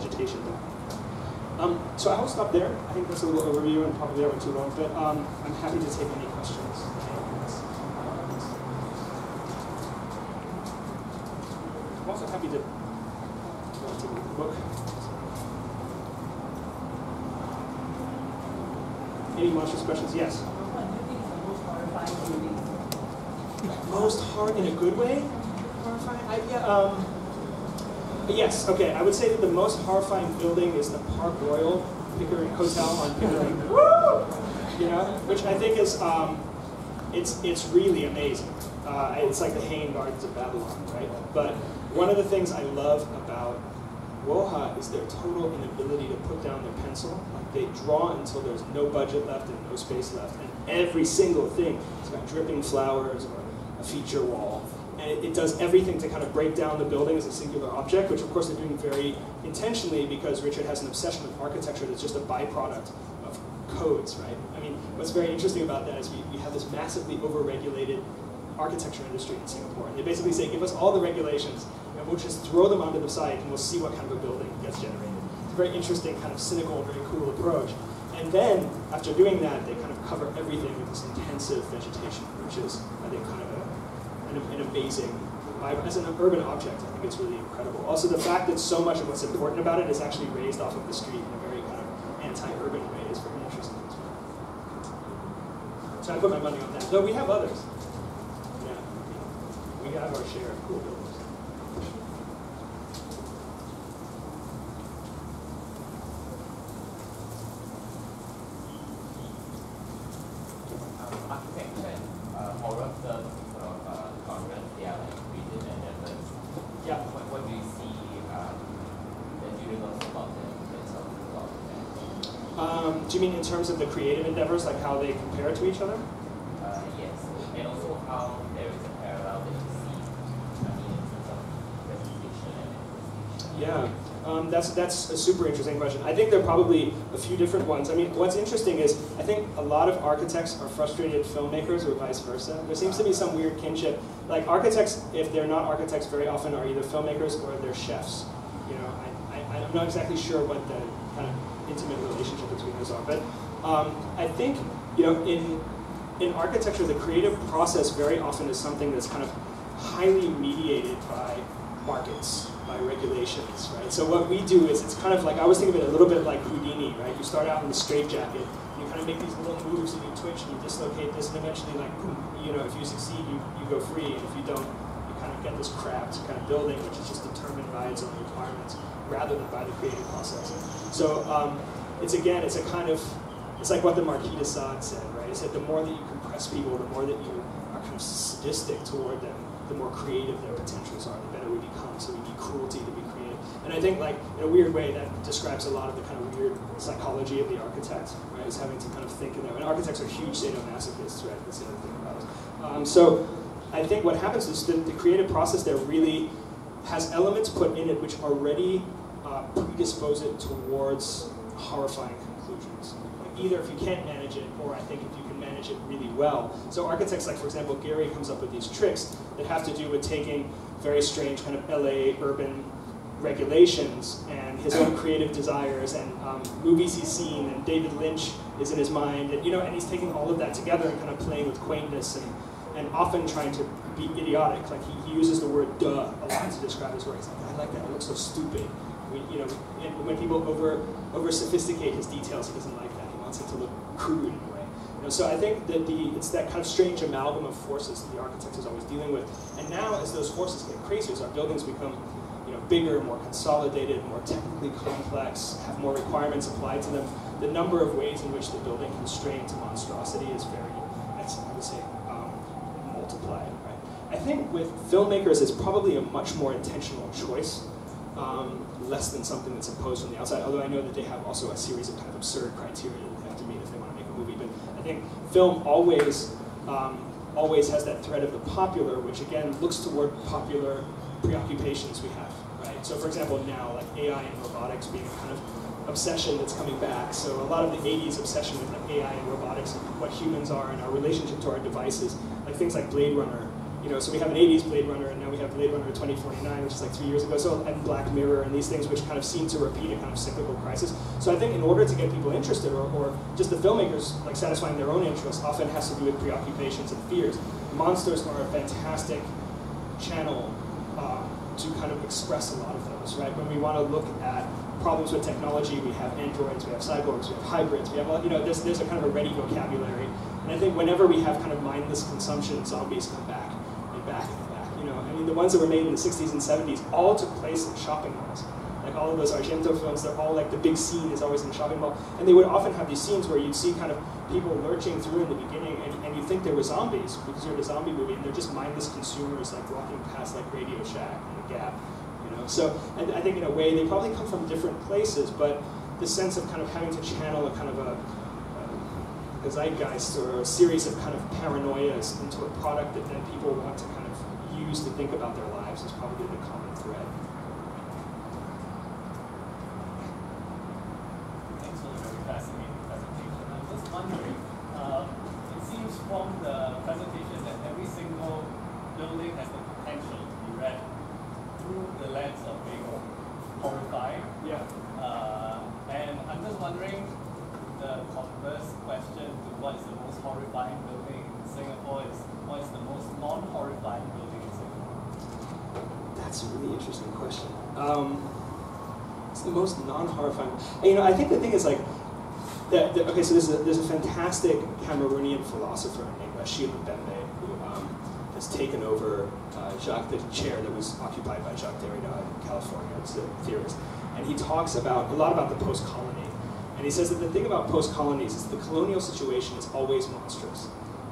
vegetation. Um, so I will stop there. I think that's a little overview and probably I went too long, but um, I'm happy to take any questions. I'm also happy to uh, take a book. Any monstrous questions? Yes. Most hard in a good way? Horrifying? I, yeah, um, yes, okay. I would say that the most horrifying building is the Park Royal Pickering Hotel on Pickering. you know, which I think is, um, it's, it's really amazing. Uh, it's like the Hanging Gardens of Babylon, right? But one of the things I love about WOHA is their total inability to put down their pencil. Like they draw until there's no budget left and no space left. And every single thing, it's got dripping flowers or a feature wall. And it, it, does everything to kind of break down the building as a singular object, which of course they're doing very intentionally because Richard has an obsession with architecture that's just a byproduct of codes, right? I mean, what's very interesting about that is we, we have this massively over-regulated architecture industry in Singapore. And they basically say, give us all the regulations, and we'll just throw them onto the site, and we'll see what kind of a building gets generated. It's a very interesting, kind of cynical, very cool approach. And then, after doing that, they kind of cover everything with this intensive vegetation, which is, I think, kind of a an, an amazing, as an urban object, I think it's really incredible. Also, the fact that so much of what's important about it is actually raised off of the street in a very kind of anti-urban way is very interesting as well. So I put my money on that. Though we have others. Yeah, we have our share of cool buildings. Do you mean in terms of the creative endeavors, like how they compare to each other? Uh, yes, and also how there is a parallel that you see I in terms of presentation and Yeah. Um, that's that's a super interesting question. I think there are probably a few different ones. I mean, what's interesting is I think a lot of architects are frustrated filmmakers, or vice versa. There seems to be some weird kinship. Like architects, if they're not architects, very often are either filmmakers or they're chefs. You know, I, I, I'm not exactly sure what the intimate relationship between those are. But um, I think, you know, in, in architecture, the creative process very often is something that's kind of highly mediated by markets, by regulations, right? So what we do is it's kind of like, I always think of it a little bit like Houdini, right? You start out in the straitjacket, you kind of make these little moves and you twitch and you dislocate this and eventually like, you know, if you succeed, you, you go free, and if you don't, get this craft kind of building, which is just determined by its own requirements rather than by the creative process. So um, it's again, it's a kind of, it's like what the Marquis de Sade said, right? He said the more that you compress people, the more that you are kind of sadistic toward them, the more creative their potentials are, the better we become. So we need cruelty to be creative. And I think like, in a weird way, that describes a lot of the kind of weird psychology of the architect, right? Is having to kind of think in there. And architects are huge sadomasochists, right? That's the other thing about us. Um, so I think what happens is the, the creative process there really has elements put in it which already uh, predispose it towards horrifying conclusions. Like either if you can't manage it, or I think if you can manage it really well. So architects like, for example, Gehry comes up with these tricks that have to do with taking very strange kind of LA urban regulations and his own creative desires and um, movies he's seen and David Lynch is in his mind and you know and he's taking all of that together and kind of playing with quaintness and, and often trying to be idiotic like he, he uses the word duh a lot to describe his work he's like I like that it looks so stupid we, you know, when people over over sophisticate his details, he doesn't like that. He wants it to look crude in a way. You know, so I think that the it's that kind of strange amalgam of forces that the architect is always dealing with. And now, as those forces get crazier, as our buildings become you know, bigger, more consolidated, more technically complex, have more requirements applied to them, the number of ways in which the building can strain to monstrosity is very, I would say, um, multiplied. Right? I think with filmmakers, it's probably a much more intentional choice um, less than something that's imposed from the outside, although I know that they have also a series of kind of absurd criteria that they have to meet if they want to make a movie. But I think film always, um, always has that thread of the popular, which again looks toward popular preoccupations we have, right? So for example, now like AI and robotics being a kind of obsession that's coming back. So a lot of the 80s obsession with like AI and robotics and what humans are and our relationship to our devices, like things like Blade Runner you know, so we have an 80s Blade Runner, and now we have Blade Runner 2049, which is like three years ago, so, and Black Mirror, and these things which kind of seem to repeat a kind of cyclical crisis. So I think in order to get people interested, or, or just the filmmakers like satisfying their own interests, often has to do with preoccupations and fears. Monsters are a fantastic channel uh, to kind of express a lot of those, right? When we want to look at problems with technology, we have androids, we have cyborgs, we have hybrids, we have, you know, there's, there's a kind of a ready vocabulary. And I think whenever we have kind of mindless consumption, zombies come back back. You know, I mean, the ones that were made in the 60s and 70s all took place in shopping malls. Like all of those Argento films, they're all like the big scene is always in the shopping mall. And they would often have these scenes where you'd see kind of people lurching through in the beginning and, and you think they were zombies because you're in a zombie movie and they're just mindless consumers like walking past like Radio Shack and the Gap You know? So I, I think in a way they probably come from different places, but the sense of kind of having to channel a kind of a, a zeitgeist or a series of kind of paranoias into a product that then people want to kind of use to think about their lives is probably the common thread. Thanks for the very fascinating presentation. I'm just wondering, uh, it seems from the presentation that every single building has the potential to be read through the lens of being horrifying. Yeah. Uh, and I'm just wondering the converse question to what is the most horrifying building in Singapore is what is the most non-horrifying building in Singapore? That's a really interesting question. Um, it's the most non-horrifying. You know, I think the thing is like, that, okay, so there's a, there's a fantastic Cameroonian philosopher named Achille Mbembe who um, has taken over uh, Jacques, the chair that was occupied by Jacques Derrida in California, as a theorist. And he talks about a lot about the post-colony. And he says that the thing about post-colonies is the colonial situation is always monstrous.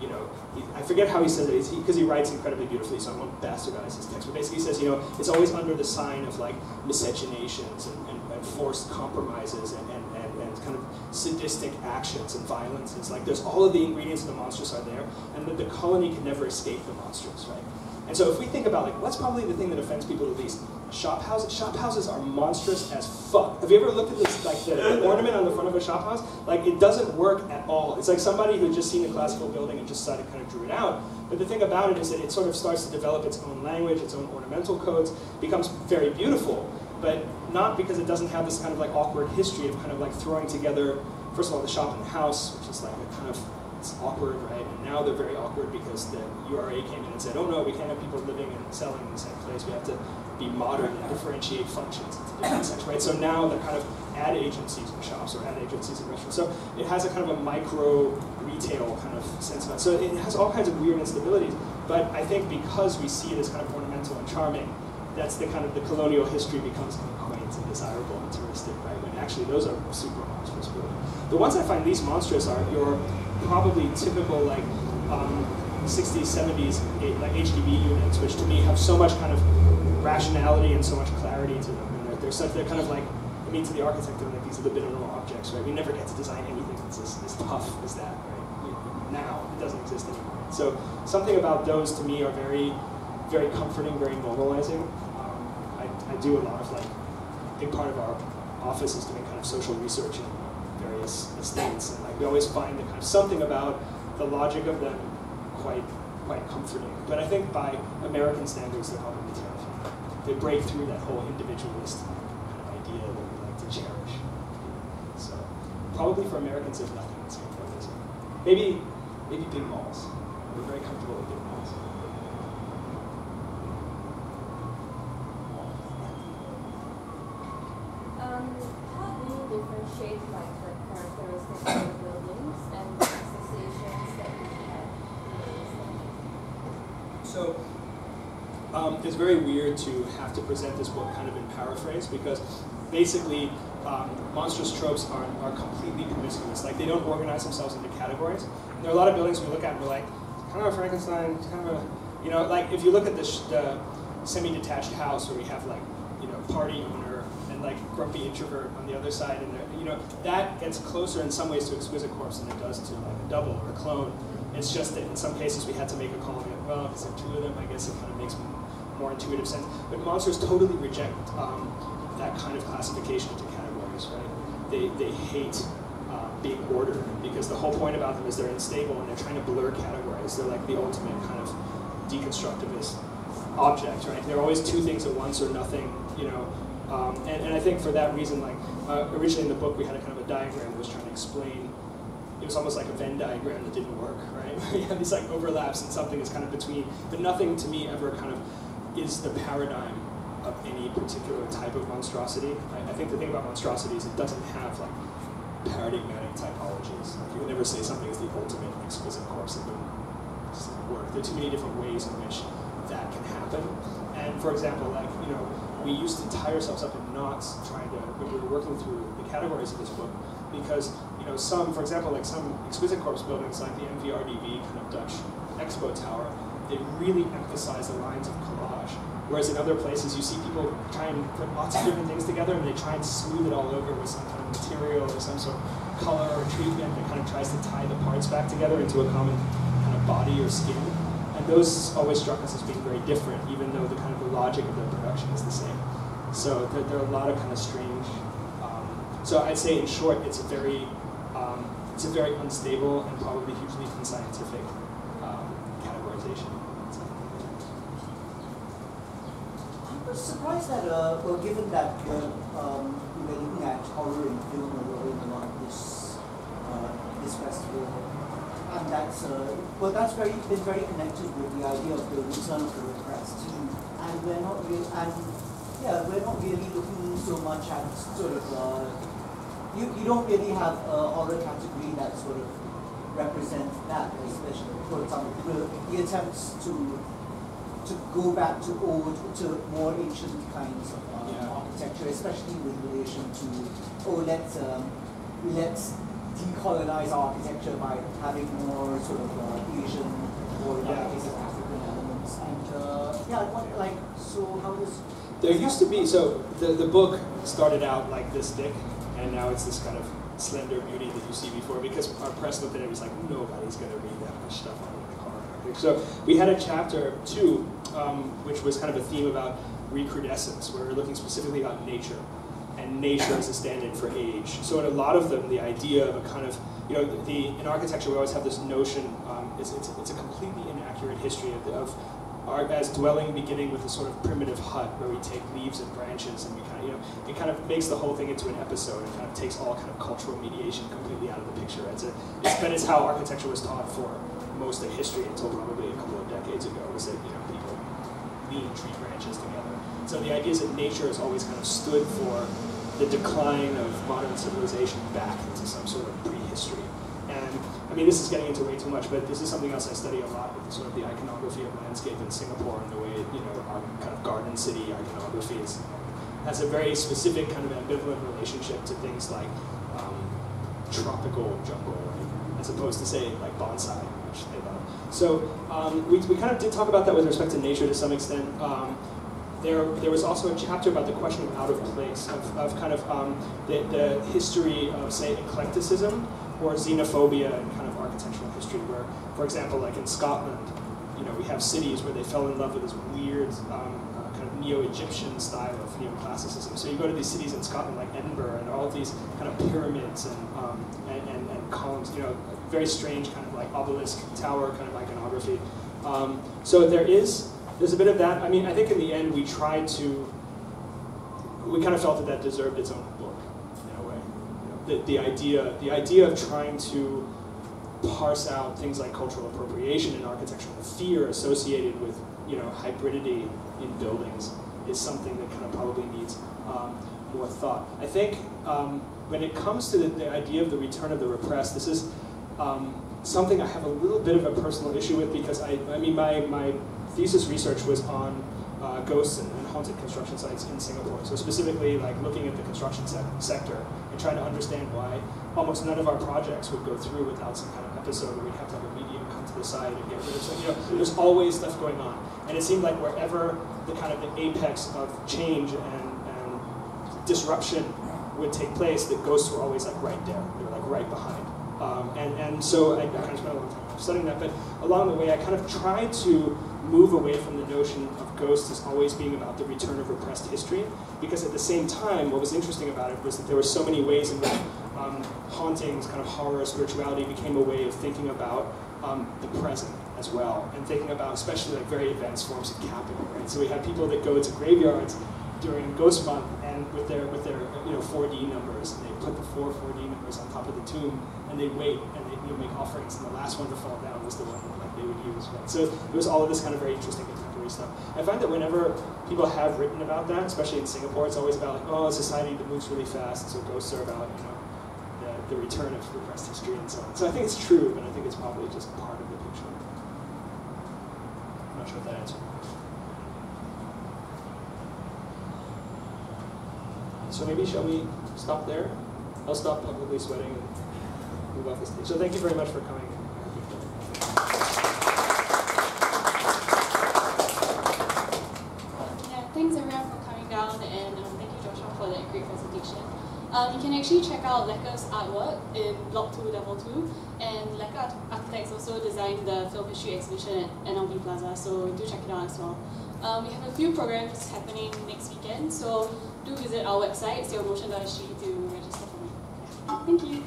You know, he, I forget how he says it, because he, he, writes incredibly beautifully, so I won't bastardize his text. But basically he says, you know, it's always under the sign of like miscegenations and, and, and forced compromises and, and, and, and kind of sadistic actions and violence. It's like there's all of the ingredients of the monstrous are there, and that the colony can never escape the monstrous, right? And so if we think about like what's probably the thing that offends people the least, shop houses. Shop houses are monstrous as fuck. Have you ever looked at this like the, ornament on the front of a shop house? Like it doesn't work at all. It's like somebody who just seen a classical building and just decided kind of drew it out. But the thing about it is that it sort of starts to develop its own language, its own ornamental codes, becomes very beautiful, but not because it doesn't have this kind of like awkward history of kind of like throwing together, first of all, the shop and the house, which is like a kind of it's awkward, right? And now they're very awkward because the URA came in and said, oh no, we can't have people living and selling in the same place. We have to be modern and differentiate functions into different sections, right? So now they're kind of ad agencies in shops or ad agencies in restaurants. So it has a kind of a micro retail kind of sense of it. So it has all kinds of weird instabilities. But I think because we see it as kind of ornamental and charming, that's the kind of the colonial history becomes and desirable and touristic, right? When actually those are super monstrous, really. The ones I find least monstrous are your probably typical like um, 60s, 70s like HDB units, which to me have so much kind of rationality and so much clarity to them. And they're, they're, such, they're kind of like, I mean, to the architect, they're like these libidinal objects, right? We never get to design anything that's as, as tough as that, right? Now, it doesn't exist anymore. So something about those to me are very, very comforting, very normalizing. Um, I, I do a lot of like, big part of our office is doing kind of social research in various estates, and like we always find the kind of something about the logic of them quite quite comforting. But I think by American standards, they're probably terrifying. They break through that whole individualist kind of idea that we like to cherish. So probably for Americans, there's nothing in Singapore. Maybe maybe big malls. We're very comfortable with big malls. Um, how do like characteristics of the buildings and associations that you have So um, it's very weird to have to present this book kind of in paraphrase because basically um, monstrous tropes are, are completely promiscuous. Like they don't organize themselves into categories. And there are a lot of buildings we look at and we're like, kind of a Frankenstein, kind of a, you know, like if you look at the, the semi-detached house where we have like, you know, party owner like grumpy introvert on the other side and you know, that gets closer in some ways to Exquisite Corpse than it does to like a double or a clone. It's just that in some cases we had to make a call and well, because there are two of them, I guess it kind of makes more intuitive sense. But monsters totally reject um, that kind of classification into categories, right? They, they hate uh, being ordered because the whole point about them is they're unstable and they're trying to blur categories. They're like the ultimate kind of deconstructivist object, right? They're always two things at once or nothing, you know. Um, and, and I think for that reason, like uh, originally in the book, we had a kind of a diagram that was trying to explain. It was almost like a Venn diagram that didn't work, right? you have these like overlaps and something is kind of between, but nothing to me ever kind of is the paradigm of any particular type of monstrosity. I, I think the thing about monstrosity is it doesn't have like paradigmatic typologies. Like you would never say something is the ultimate exquisite corpse. It wouldn't work. There are too many different ways in which that can happen. And for example, like, you know, we used to tie ourselves up in knots trying to, when we were working through the categories of this book, because, you know, some, for example, like some exquisite corpse buildings like the MVRDV kind of Dutch Expo Tower, they really emphasize the lines of collage. Whereas in other places, you see people try and put lots of different things together and they try and smooth it all over with some kind of material or some sort of color or treatment that kind of tries to tie the parts back together into a common kind of body or skin. And those always struck us as being very different, even though the kind of the logic of their production is the same. So there, there are a lot of kind of strange. Um, so I'd say, in short, it's a very, um, it's a very unstable and probably hugely unscientific um, categorization. I was surprised that, uh, well, given that uh, um, we were looking at horror in film a lot this uh, this festival, and that's uh, well, that's very been very connected with the idea of the return of the repressed, and we're not really, and yeah, we're not really looking so much at sort of. Uh, you, you don't really have a horror category that sort of represents that, especially for example, the, attempts to to go back to old, to more ancient kinds of uh, Yeah. architecture, especially with relation to, oh, let's um, let's decolonize architecture by having more sort of uh, Asian or in Yeah. other African elements. And uh, yeah, what, like so, how does There used to be, so the, the book started out like this thick, and now it's this kind of slender beauty that you see before because our press looked at it and was like, nobody's going to read that much stuff on the architecture. So we had a chapter two, um, which was kind of a theme about recrudescence, where we we're looking specifically about nature. And nature as a stand-in for age. So in a lot of them, the idea of a kind of, you know, the, in architecture we always have this notion, um, it's, it's, it's a completely inaccurate history of, of art as dwelling beginning with a sort of primitive hut where we take leaves and branches and we kind of, you know, it kind of makes the whole thing into an episode and kind of takes all kind of cultural mediation completely out of the picture. It's a, it's, that is how architecture was taught for most of history until probably a couple of decades ago, was that, you know, people lean tree branches together. So the idea is that nature has always kind of stood for the decline of modern civilization back into some sort of I mean, this is getting into way too much, but this is something else I study a lot with sort of the iconography of landscape in Singapore and the way, you know, our kind of garden city iconography is, has a very specific kind of ambivalent relationship to things like um, tropical jungle, right? as opposed to say like bonsai, which they love. So um, we, we kind of did talk about that with respect to nature to some extent. Um, there, there was also a chapter about the question of out of place, of, of kind of um, the, the history of, say, eclecticism or xenophobia in kind of architectural history, where, for example, like in Scotland, you know, we have cities where they fell in love with this weird um, uh, kind of neo-Egyptian style of neoclassicism. So you go to these cities in Scotland, like Edinburgh, and all these kind of pyramids and, um, and, and, and columns, you know, very strange kind of like obelisk tower kind of iconography. Um, so there is there's a bit of that. I mean, I think in the end we tried to, we kind of felt that that deserved its own book in a way. You know, the, the idea, the idea of trying to parse out things like cultural appropriation and architecture, the fear associated with you know hybridity in buildings is something that kind of probably needs um, more thought. I think um, when it comes to the, the, idea of the return of the repressed, this is um, something I have a little bit of a personal issue with because I, I mean my, my thesis research was on uh, ghosts and, haunted construction sites in Singapore. So specifically, like looking at the construction se sector and trying to understand why almost none of our projects would go through without some kind of episode where we'd have to have a medium come to the side and get rid of. So you know, there's always stuff going on, and it seemed like wherever the kind of the apex of change and, and disruption would take place, the ghosts were always like right there. They were like right behind. Um, and, and so I, I kind of spent a long time studying that, but along the way I kind of tried to move away from the notion of ghosts as always being about the return of repressed history, because at the same time, what was interesting about it was that there were so many ways in which um, hauntings, kind of horror, spirituality became a way of thinking about um, the present as well, and thinking about especially like very advanced forms of capital, right? So we have people that go to graveyards during Ghost Month and with their with their you know 4D numbers, and they put the four 4D numbers on top of the tomb, and they wait and they you know, make offerings, and the last one to fall down was the one that like they would use, right? So it was all of this kind of very interesting contemporary stuff. I find that whenever people have written about that, especially in Singapore, it's always about like oh, society that moves really fast, so ghosts are about you know the, the return of repressed history and so on. So I think it's true, but I think it's probably just part of the picture. I'm not sure if that answered your question. So maybe shall we stop there? I'll stop publicly sweating and move off the stage. So thank you very much for coming. Yeah, thanks everyone for coming down and um, thank you Joshua for that great presentation. Um, you can actually check out Lekker's artwork in Block 2 Level 2 and Lekker Architects also designed the film history exhibition at NLB Plaza so do check it out as well. Um, we have a few programs happening next weekend so do visit our website, seomotion.sg, to register for me. Thank you.